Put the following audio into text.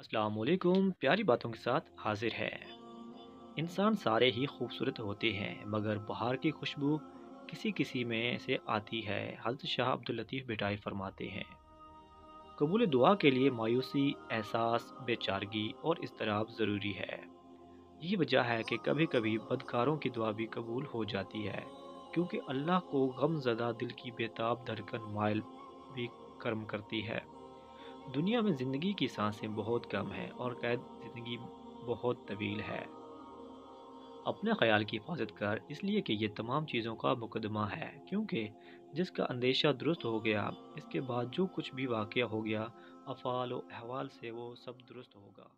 असलकुम प्यारी बातों के साथ हाजिर है। इंसान सारे ही खूबसूरत होते हैं, मगर बाहर की खुशबू किसी किसी में से आती है, हज़रत शाह अब्दुल लतीफ़ बिटाई फरमाते हैं। कबूल दुआ के लिए मायूसी, एहसास, बेचारगी और इसतराब ज़रूरी है। यही वजह है कि कभी कभी बदकारों की दुआ भी कबूल हो जाती है, क्योंकि अल्लाह को गमजदा दिल की बेताब धड़कन मायल भी कर्म करती है। दुनिया में ज़िंदगी की साँसें बहुत कम हैं और कैद ज़िंदगी बहुत तवील है। अपने ख्याल की हिफाजत कर, इसलिए कि यह तमाम चीज़ों का मुकदमा है, क्योंकि जिसका अंदेशा दुरुस्त हो गया, इसके बाद जो कुछ भी वाक़ हो गया, अफ़ाल अहवाल से वो सब दुरुस्त होगा।